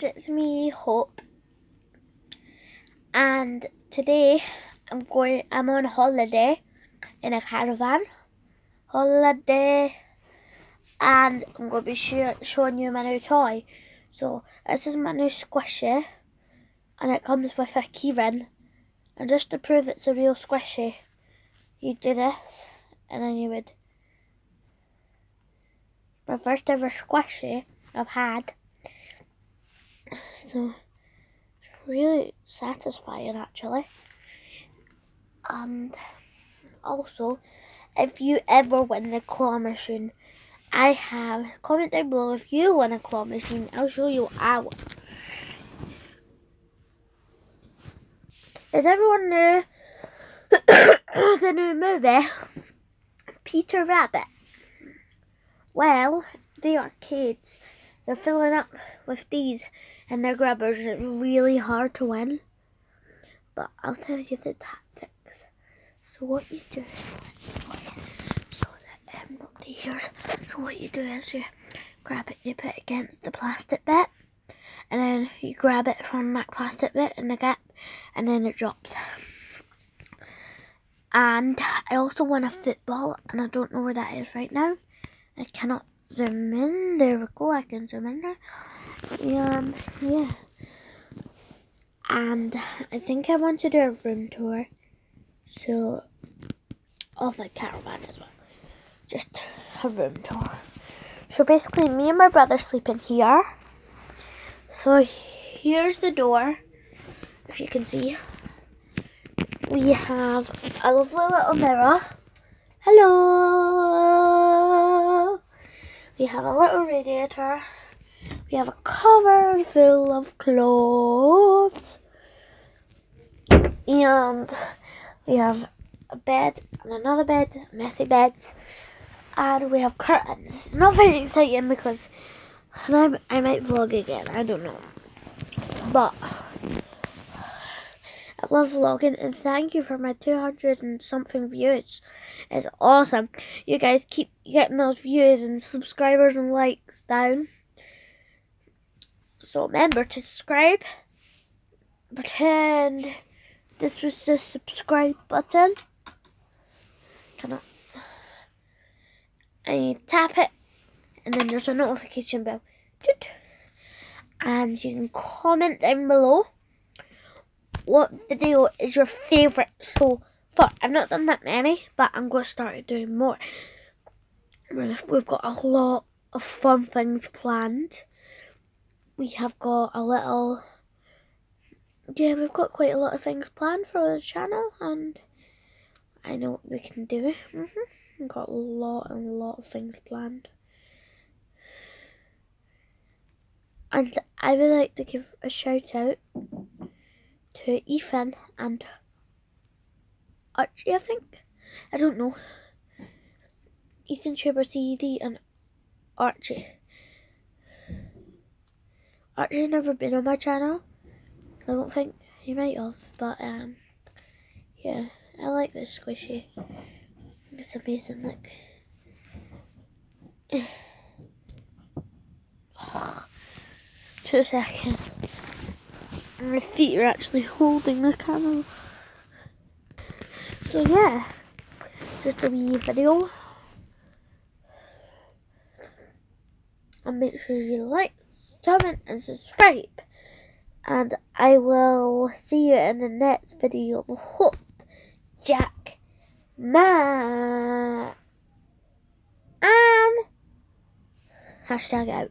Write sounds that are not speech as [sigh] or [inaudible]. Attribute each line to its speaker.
Speaker 1: guys, it's me, Hope. And today I'm going I'm on holiday in a caravan. Holiday and I'm going to be show, showing you my new toy. So this is my new squishy and it comes with a key ring. And just to prove it's a real squishy, you do this and then you would my first ever squishy I've had. So it's really satisfying actually. And also, if you ever win the claw machine, I have comment down below if you win a claw machine. I'll show you how. Is everyone new? [coughs] the new movie, Peter Rabbit. Well, they are kids. They're filling up with these and their grabbers. It's really hard to win. But I'll tell you the tactics. So what you do so that um, nobody hears. So what you do is you grab it, you put it against the plastic bit, and then you grab it from that plastic bit in the gap, and then it drops. And I also won a football, and I don't know where that is right now. I cannot zoom in. There we go. I can zoom in. And yeah. And I think I want to do a room tour. So of my caravan as well. Just a room tour. So basically me and my brother sleep in here. So here's the door. If you can see. We have a lovely little mirror. Hello. We have a little radiator. We have a cupboard full of clothes. And we have a bed and another bed, messy beds. And we have curtains. It's not very exciting because I, I might vlog again. I don't know. But I love vlogging and thank you for my 200 and something views. It's awesome. You guys keep getting those views and subscribers and likes down. So remember to subscribe. Pretend this was the subscribe button. Cannot. And you tap it and then there's a notification bell. And you can comment down below what video is your favourite so far. I've not done that many, but I'm going to start doing more. We've got a lot of fun things planned. We have got a little... Yeah, we've got quite a lot of things planned for the channel, and I know what we can do. Mm -hmm. We've got a lot and a lot of things planned. And I would like to give a shout out to Ethan and Archie, I think. I don't know. Ethan Trevor CD and Archie. Archie's never been on my channel. I don't think he might have, but um, yeah, I like this squishy. It's amazing, look. [sighs] Two seconds. My feet are actually holding the camera. So yeah, just a wee video. And make sure you like, comment and subscribe. And I will see you in the next video. Hope Jack Man and hashtag out.